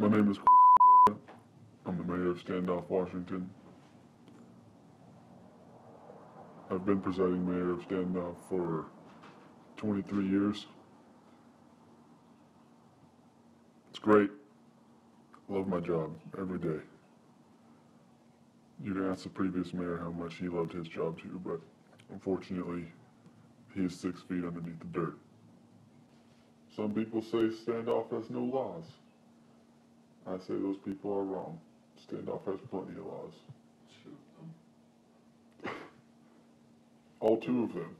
My name is Chris. I'm the mayor of Standoff, Washington. I've been presiding mayor of Standoff for 23 years. It's great. Love my job every day. You can ask the previous mayor how much he loved his job too, but unfortunately, he is six feet underneath the dirt. Some people say Standoff has no laws. I say those people are wrong. Standoff has plenty of laws. All two of them.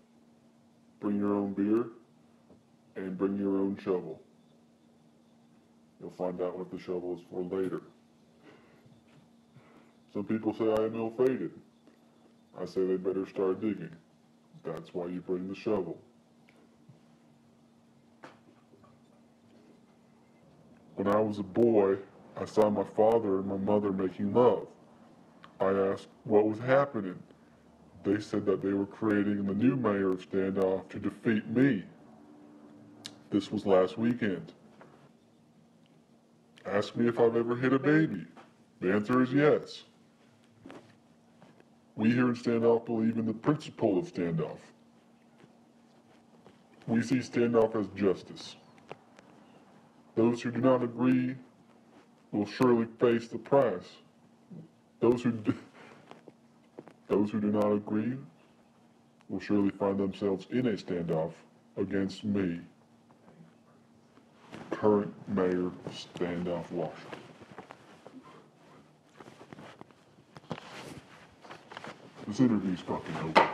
Bring your own beer and bring your own shovel. You'll find out what the shovel is for later. Some people say I am ill fated. I say they better start digging. That's why you bring the shovel. When I was a boy, I saw my father and my mother making love. I asked what was happening. They said that they were creating the new mayor of Standoff to defeat me. This was last weekend. Ask me if I've ever hit a baby. The answer is yes. We here in Standoff believe in the principle of standoff. We see standoff as justice. Those who do not agree will surely face the price. Those who do, those who do not agree will surely find themselves in a standoff against me, current mayor Standoff, Washington. This interview's fucking over.